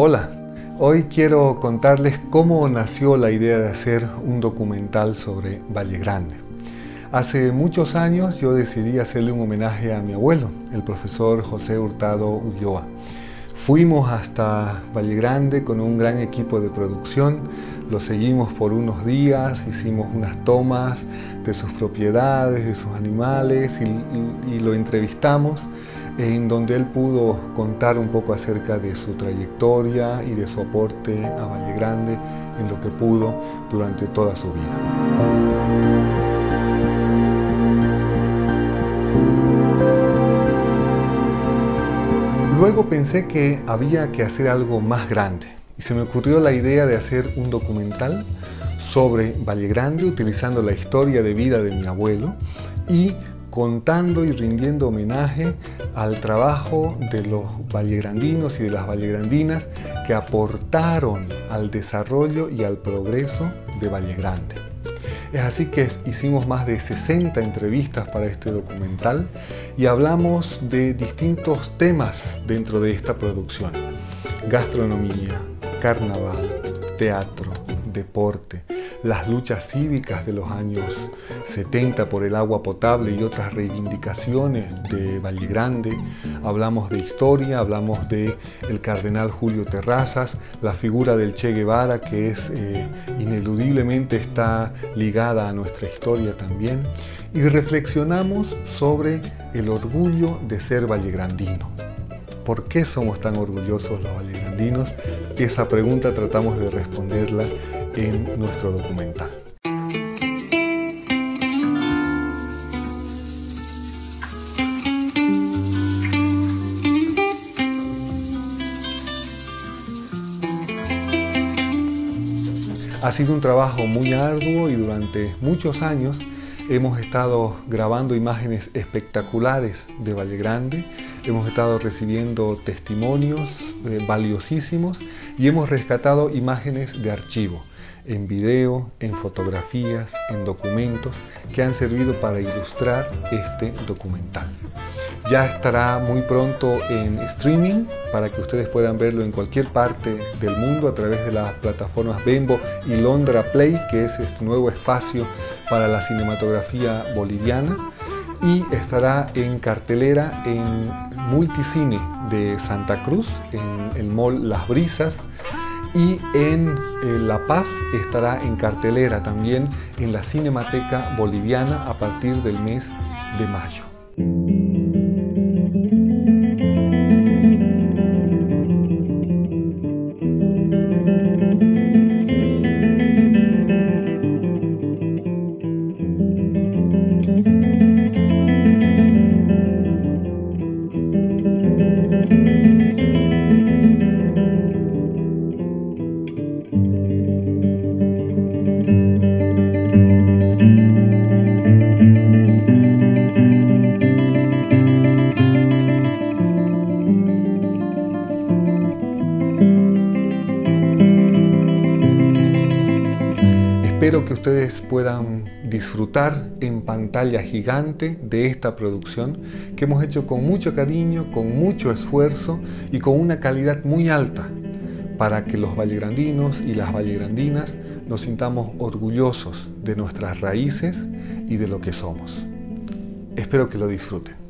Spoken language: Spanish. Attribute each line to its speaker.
Speaker 1: Hola, hoy quiero contarles cómo nació la idea de hacer un documental sobre Valle Grande. Hace muchos años yo decidí hacerle un homenaje a mi abuelo, el profesor José Hurtado Ulloa. Fuimos hasta Valle Grande con un gran equipo de producción, lo seguimos por unos días, hicimos unas tomas de sus propiedades, de sus animales y, y lo entrevistamos en donde él pudo contar un poco acerca de su trayectoria y de su aporte a Valle Grande en lo que pudo durante toda su vida. Luego pensé que había que hacer algo más grande y se me ocurrió la idea de hacer un documental sobre Valle Grande utilizando la historia de vida de mi abuelo y contando y rindiendo homenaje al trabajo de los vallegrandinos y de las vallegrandinas que aportaron al desarrollo y al progreso de Valle Grande. Es así que hicimos más de 60 entrevistas para este documental y hablamos de distintos temas dentro de esta producción. Gastronomía, carnaval, teatro, deporte, las luchas cívicas de los años 70 por el agua potable y otras reivindicaciones de Valle Grande. Hablamos de historia, hablamos de el cardenal Julio Terrazas, la figura del Che Guevara que es eh, ineludiblemente está ligada a nuestra historia también. Y reflexionamos sobre el orgullo de ser vallegrandino. ¿Por qué somos tan orgullosos los vallegrandinos? Esa pregunta tratamos de responderla en nuestro documental. Ha sido un trabajo muy arduo y durante muchos años hemos estado grabando imágenes espectaculares de Valle Grande, hemos estado recibiendo testimonios eh, valiosísimos y hemos rescatado imágenes de archivo en video, en fotografías, en documentos que han servido para ilustrar este documental. Ya estará muy pronto en streaming para que ustedes puedan verlo en cualquier parte del mundo a través de las plataformas Bembo y Londra Play, que es este nuevo espacio para la cinematografía boliviana. Y estará en cartelera en Multicine de Santa Cruz, en el mall Las Brisas, y en eh, La Paz estará en cartelera también en la Cinemateca Boliviana a partir del mes de mayo. Espero que ustedes puedan disfrutar en pantalla gigante de esta producción que hemos hecho con mucho cariño, con mucho esfuerzo y con una calidad muy alta para que los vallegrandinos y las vallegrandinas nos sintamos orgullosos de nuestras raíces y de lo que somos. Espero que lo disfruten.